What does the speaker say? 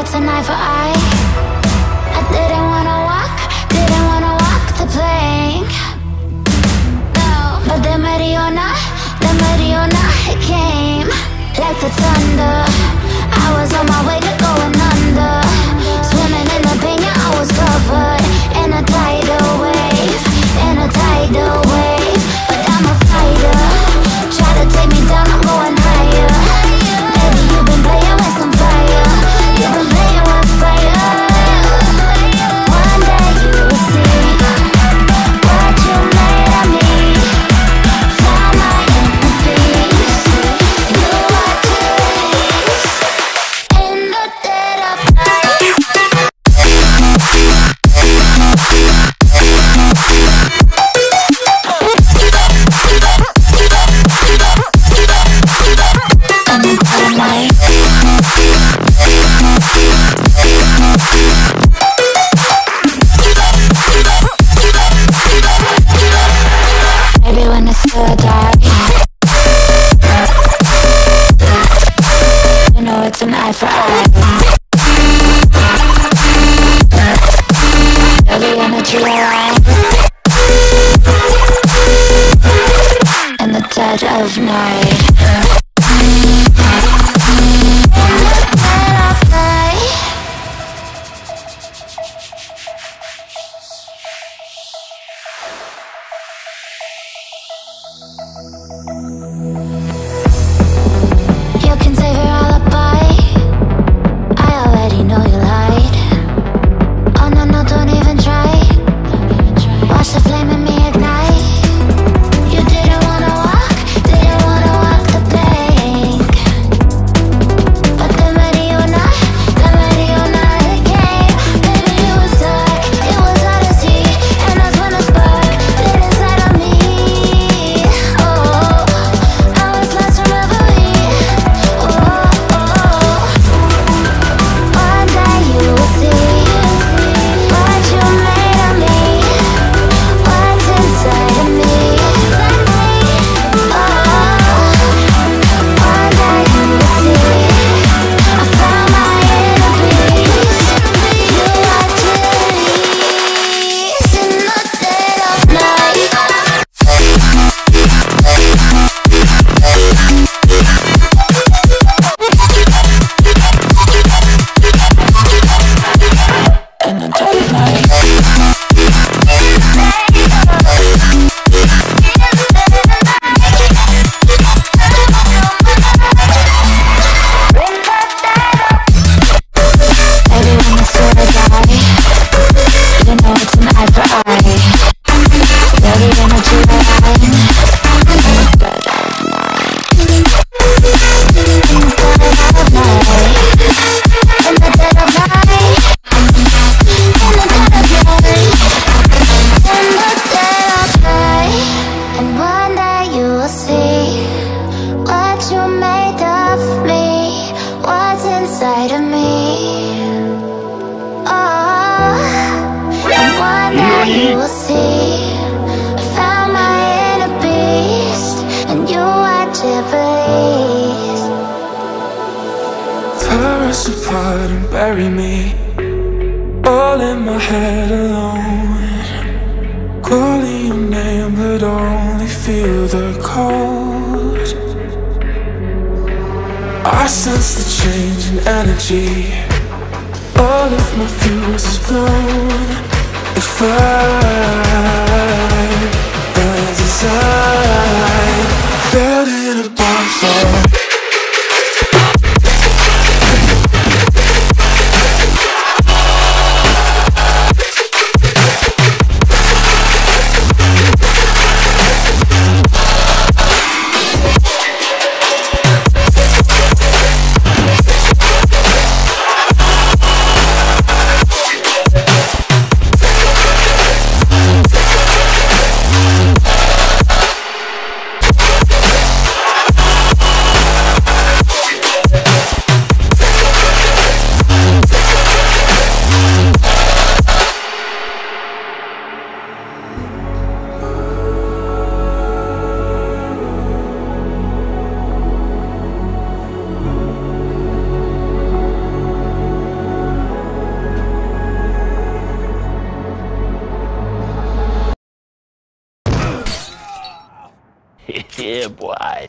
hearts an eye for eye? I didn't wanna walk, didn't wanna walk the plank. No But the Mariona, the Mariona, it came. Like the thunder I was on my way to heart and bury me. All in my head alone. Calling your name but only feel the cold. I sense the change in energy. All of my fuse is blown. If I, I desire. Built in a bonfire. yeah, boy.